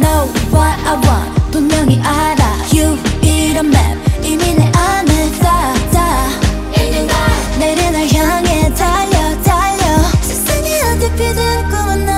know what I want 분명히 알아. You 이런 맵 이미 내 안에 다다. 내일날 향해 달려 달려. 세상에 어디 피든 꿈은 나